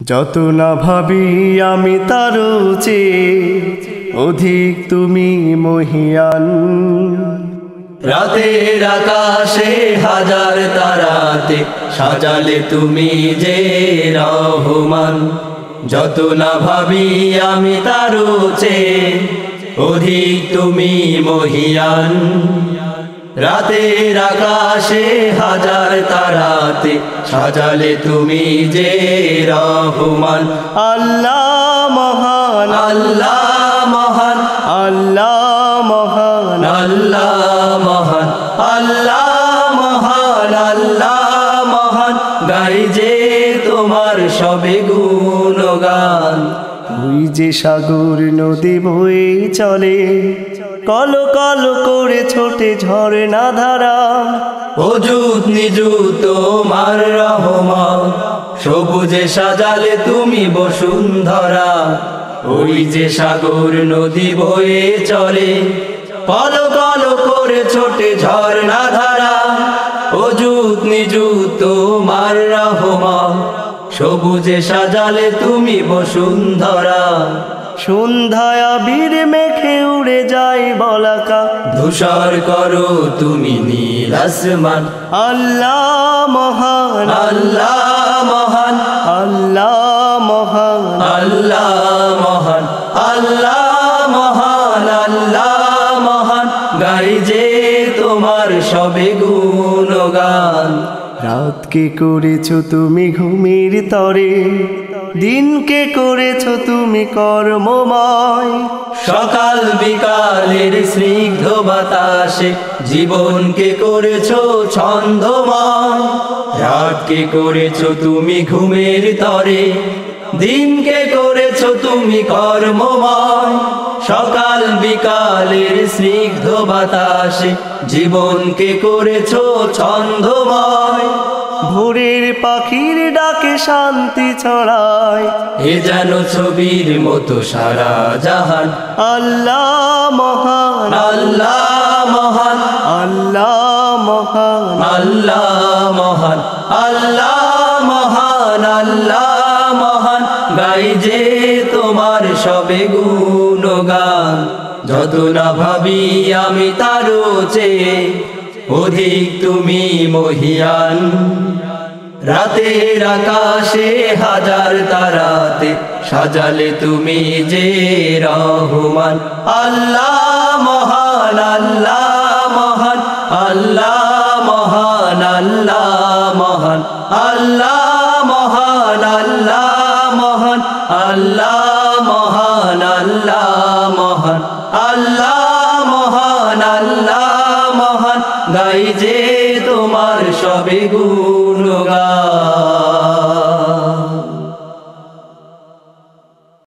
যত না ভাবি আমি তার অধিক তুমি মহিয়ান। রাতের আকাশে হাজার তারাতে সাজালে তুমি যে রহমান। যত না ভাবি আমি চেয়ে অধিক তুমি মহিয়ান। রাতের আকাশে হাজার তারাতে সাজালে তুমি যে রহমান। আল্লাহ মহান। আল্লাহ মহান। আল্লাহ মহান। আল্লাহ মহান। আল্লাহ মহান। আল্লাহ মহান। গাই যে তোমার সবে গুণগান। ওই যে সাগর নদী বয়ে চলে, কল কল করে ছোটে ঝর্ণা ধারা। অজুত নিজুত তোমার রহমান সবুজে সাজালে তুমি বসুন্ধরা। ওই যে সাগর নদী বয়ে চলে, কল কল করে ছোটে ঝর্ণা ধারা। সবুজে সাজালে তুমি বসুন্ধরা। সন্ধ্যায় বীর মেখে উড়ে যায় বলাকা। ধূসর করো তুমি নীল আসমান। আল্লাহ মহান। আল্লাহ মহান। আল্লাহ মহান। আল্লাহ মহান। আল্লাহ মহান। আল্লাহ মহান। গাই যে তোমার সবে গুণগান। রাতকে করেছ তুমি ঘুমের তরে? দিনকে করেছ তুমি কর্মময়? সকাল বিকালের স্নিগ্ধ বাতাসে জীবনকে করেছ ছন্দময়? রাতকে করেছ তুমি ঘুমের তরে? দিনকে করেছ তুমি কর্মময়? সকাল বিকালের স্নিগ্ধ বাতাসে জীবনকে করেছ ছন্দময়। ভোরের পাখির ডাকে শান্তি ছড়ায়। এ যেন ছবির মতো সারা জাহান। আল্লাহ মহান। আল্লাহ মহান। আল্লাহ মহান। আল্লাহ মহান। আল্লাহ গাই যে তোমার সবে গুণগান, যত না ভাবি আমি তারও চেয়ে অধিক তুমি মহিয়ান। রাতের আকাশে হাজার তারাতে সাজালে তুমি যে রহমান। আল্লাহ মহান আল্লাহ মহান আল্লাহ মহান আল্লাহ মহান আল্লাহ মহান আল্লাহ মহান। আল্লাহ মহান আল্লাহ মহান আল্লাহ মহান আল্লাহ মহান। গাই যে তোমার সবে গুণগান।